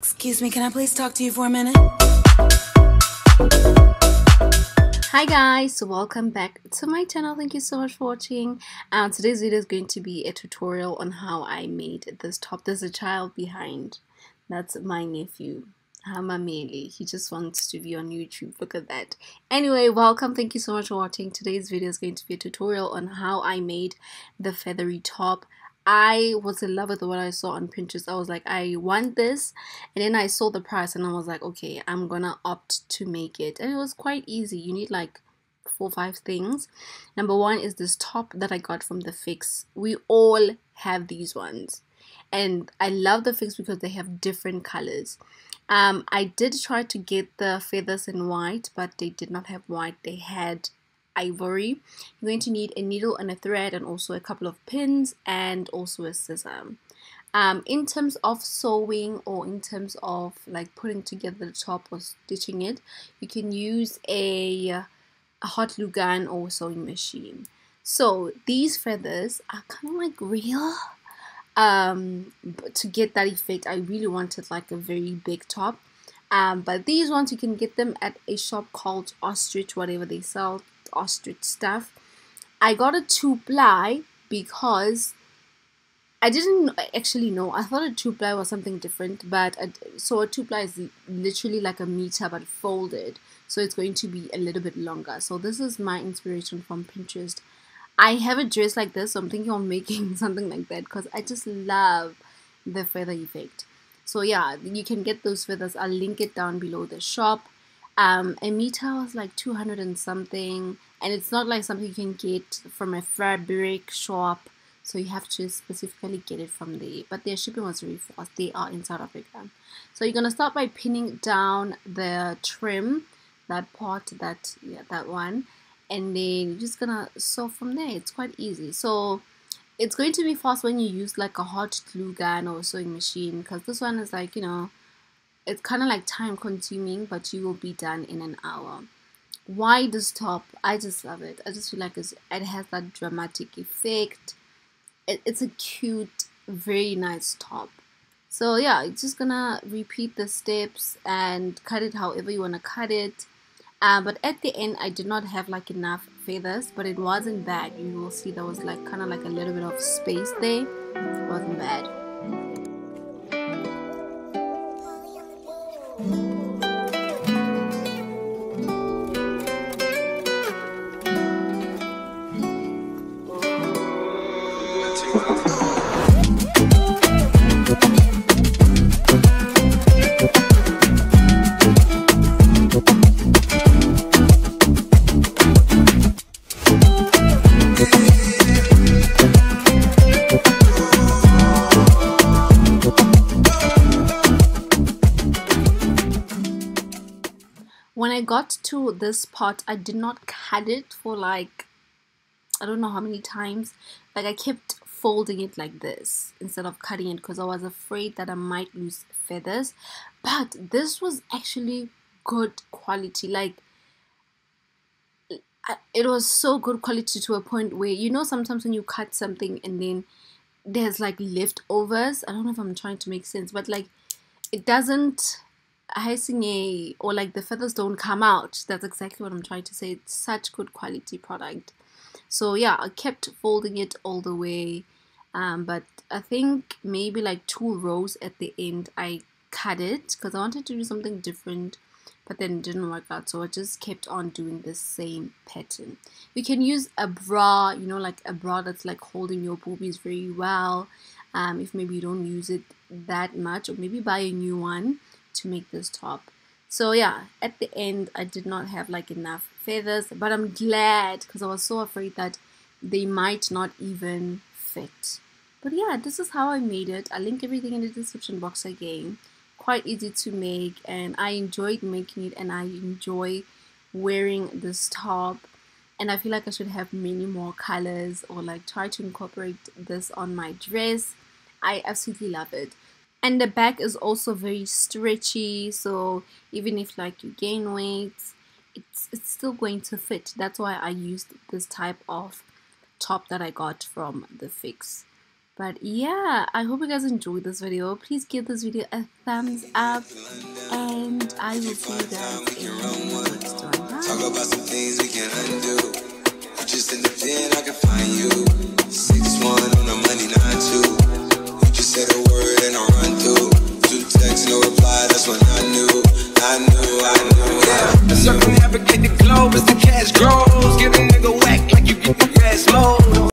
Excuse me, can I please talk to you for a minute? Hi guys, welcome back to my channel. Thank you so much for watching. And today's video is going to be a tutorial on how I made this top. There's a child behind. That's my nephew. Hamamele. He just wants to be on YouTube. Look at that. Anyway, welcome. Thank you so much for watching. Today's video is going to be a tutorial on how I made the feathery top. I was in love with what I saw on Pinterest. I was like, I want this. And then I saw the price and I was like, okay, I'm gonna opt to make it. And it was quite easy. You need like four five things. Number one is this top that I got from the Fix. We all have these ones. And I love the Fix because they have different colors. Um, I did try to get the feathers in white, but they did not have white. They had ivory. You're going to need a needle and a thread and also a couple of pins and also a scissor. Um, in terms of sewing or in terms of like putting together the top or stitching it, you can use a, a hot glue gun or sewing machine. So these feathers are kind of like real. Um, to get that effect, I really wanted like a very big top. Um, but these ones you can get them at a shop called Ostrich, whatever they sell ostrich stuff. I got a two ply because I didn't actually know. I thought a two ply was something different, but I, so a two ply is literally like a meter but folded, so it's going to be a little bit longer. So this is my inspiration from Pinterest. I have a dress like this, so I'm thinking of making something like that because I just love the feather effect. So yeah, you can get those feathers. I'll link it down below the shop. Um, a meter was like 200 and something, and it's not like something you can get from a fabric shop, so you have to specifically get it from there. But their shipping was really fast. They are in South Africa, so you're gonna start by pinning down the trim, that part, that yeah, that one, and then you're just gonna sew from there. It's quite easy. So it's going to be fast when you use like a hot glue gun or sewing machine because this one is like you know it's kind of like time consuming but you will be done in an hour. Why this top i just love it. I just feel like it has that dramatic effect. It, it's a cute very nice top. So yeah it's just gonna repeat the steps and cut it however you want to cut it. Uh, but at the end I did not have like enough feathers but it wasn't bad. You will see there was like kind of like a little bit of space there. It wasn't bad when I got to this part, I did not cut it for like, I don't know how many times. Like I kept folding it like this instead of cutting it because I was afraid that I might lose feathers. But this was actually good quality. Like it was so good quality to a point where you know sometimes when you cut something and then there's like leftovers. I don't know if I'm trying to make sense, but like it doesn't or like the feathers don't come out. That's exactly what I'm trying to say. It's such good quality product. So yeah, I kept folding it all the way. Um, but I think maybe like two rows at the end I cut it because I wanted to do something different but then it didn't work out so I just kept on doing the same pattern. You can use a bra, you know like a bra that's like holding your boobies very well um, if maybe you don't use it that much or maybe buy a new one to make this top so yeah at the end I did not have like enough feathers but I'm glad because I was so afraid that they might not even fit. But yeah this is how I made it. I'll link everything in the description box again. Quite easy to make and I enjoyed making it and I enjoy wearing this top. And I feel like I should have many more colors or like try to incorporate this on my dress. I absolutely love it and the back is also very stretchy so even if like you gain weight it's, it's still going to fit. That's why I used this type of top that I got from the fix. But yeah i hope you guys enjoyed this video. Please give this video a thumbs up and i will see you guys in the next one. Talk about some things we can undo. Just in the pen i can find you